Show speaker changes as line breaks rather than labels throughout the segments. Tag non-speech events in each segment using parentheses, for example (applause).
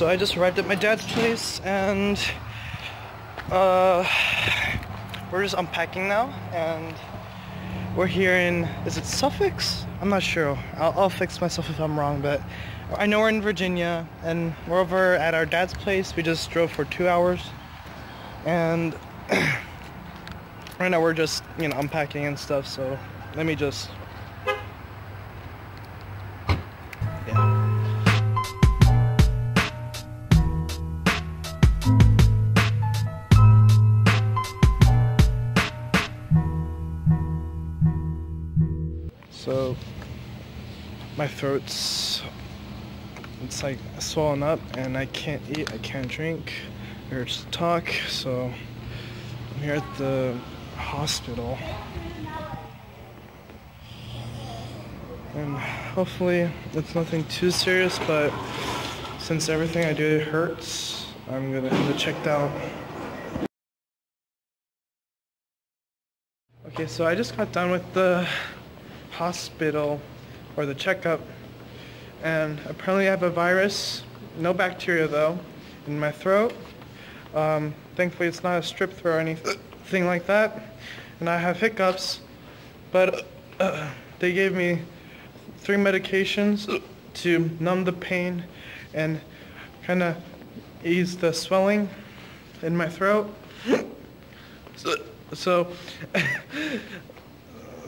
so I just arrived at my dad's place and uh, we're just unpacking now and we're here in, is it Suffolk? I'm not sure. I'll, I'll fix myself if I'm wrong, but I know we're in Virginia and we're over at our dad's place. We just drove for two hours and (clears throat) right now we're just, you know, unpacking and stuff, so let me just So my throat's it's like swollen up and I can't eat, I can't drink or talk, so I'm here at the hospital. And hopefully it's nothing too serious, but since everything I do hurts, I'm gonna have it checked out. Okay, so I just got done with the hospital or the checkup and apparently I have a virus, no bacteria though, in my throat. Um, thankfully it's not a strep throat or anything like that. And I have hiccups, but uh, they gave me three medications to numb the pain and kind of ease the swelling in my throat. So, (laughs) so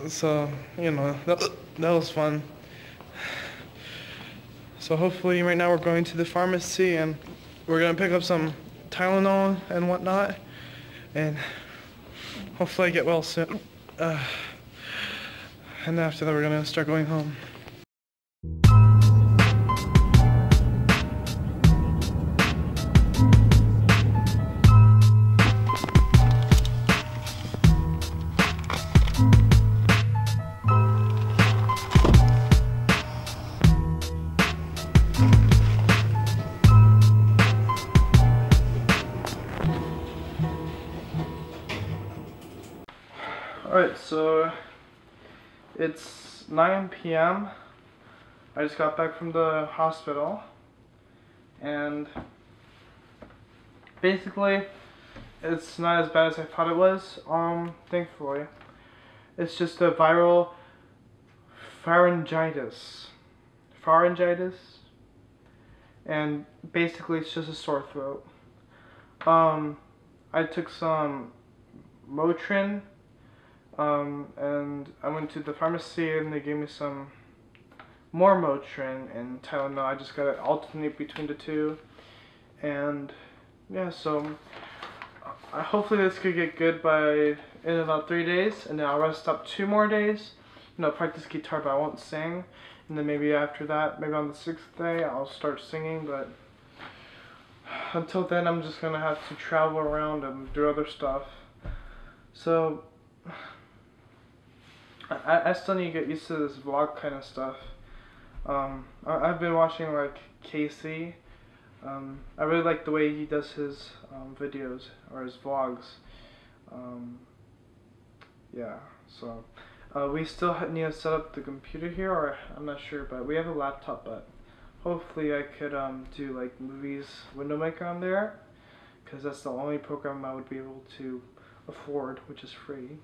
so you know that, that was fun. So hopefully right now we're going to the pharmacy and we're gonna pick up some Tylenol and whatnot. And hopefully I get well soon. Uh, and after that we're gonna start going home so it's 9 p.m. I just got back from the hospital and basically it's not as bad as I thought it was, um, thankfully. It's just a viral pharyngitis. Pharyngitis. And basically it's just a sore throat. Um, I took some Motrin um, and I went to the pharmacy and they gave me some more Motrin and Tylenol. I just got to alternate between the two. And yeah, so uh, hopefully this could get good by in about three days. And then I'll rest up two more days. You know, practice guitar, but I won't sing. And then maybe after that, maybe on the sixth day, I'll start singing. But until then, I'm just to have to travel around and do other stuff. So I, I still need to get used to this vlog kind of stuff. Um, I, have been watching like Casey. Um, I really like the way he does his um, videos or his vlogs. Um, yeah, so uh, we still need to set up the computer here, or I'm not sure, but we have a laptop. But hopefully, I could um, do like movies window maker on there, because that's the only program I would be able to afford, which is free.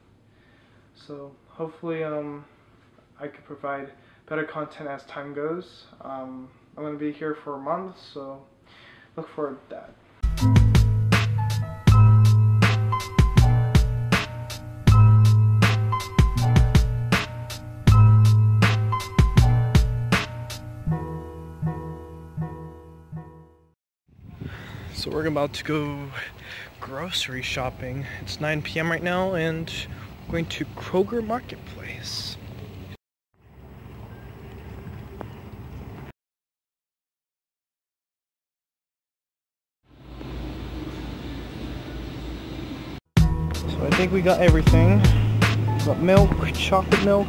So hopefully um, I could provide better content as time goes. Um, I'm going to be here for a month, so look forward to that. So we're about to go grocery shopping. It's 9 p.m. right now and going to Kroger Marketplace. So I think we got everything. We got milk, chocolate milk,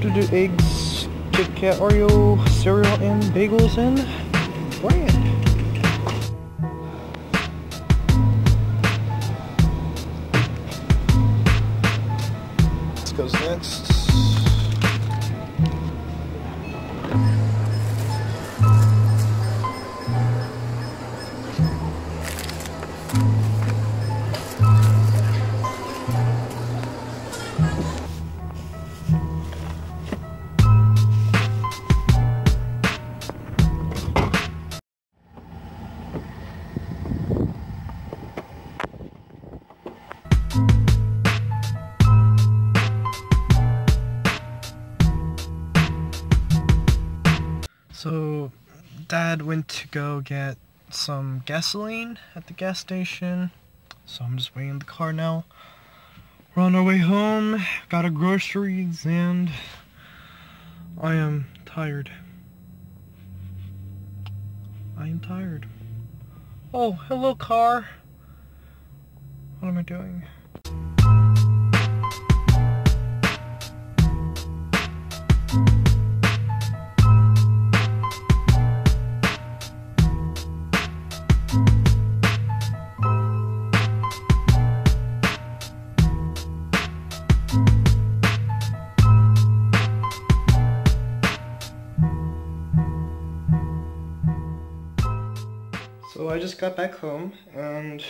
do do eggs, Kit Kat Oreo, cereal, and bagels and brand. Next. So, Dad went to go get some gasoline at the gas station. So I'm just waiting in the car now. We're on our way home, got our groceries, and I am tired. I am tired. Oh, hello car. What am I doing? I just got back home and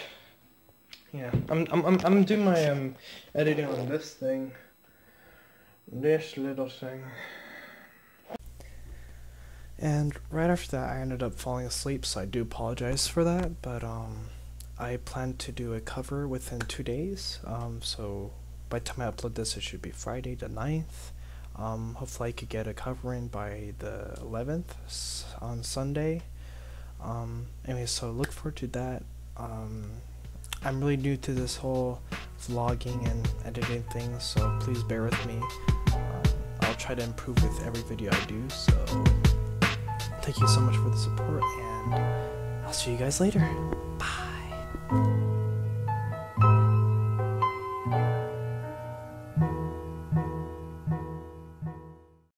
yeah, I'm I'm I'm, doing my um editing on this thing. This little thing. And right after that I ended up falling asleep, so I do apologize for that, but um I plan to do a cover within 2 days. Um so by the time I upload this it should be Friday the 9th. Um hopefully I could get a cover in by the 11th on Sunday. Um, anyway, so look forward to that. Um, I'm really new to this whole vlogging and editing thing, so please bear with me. Um, I'll try to improve with every video I do, so thank you so much for the support, and I'll see you guys later. Bye.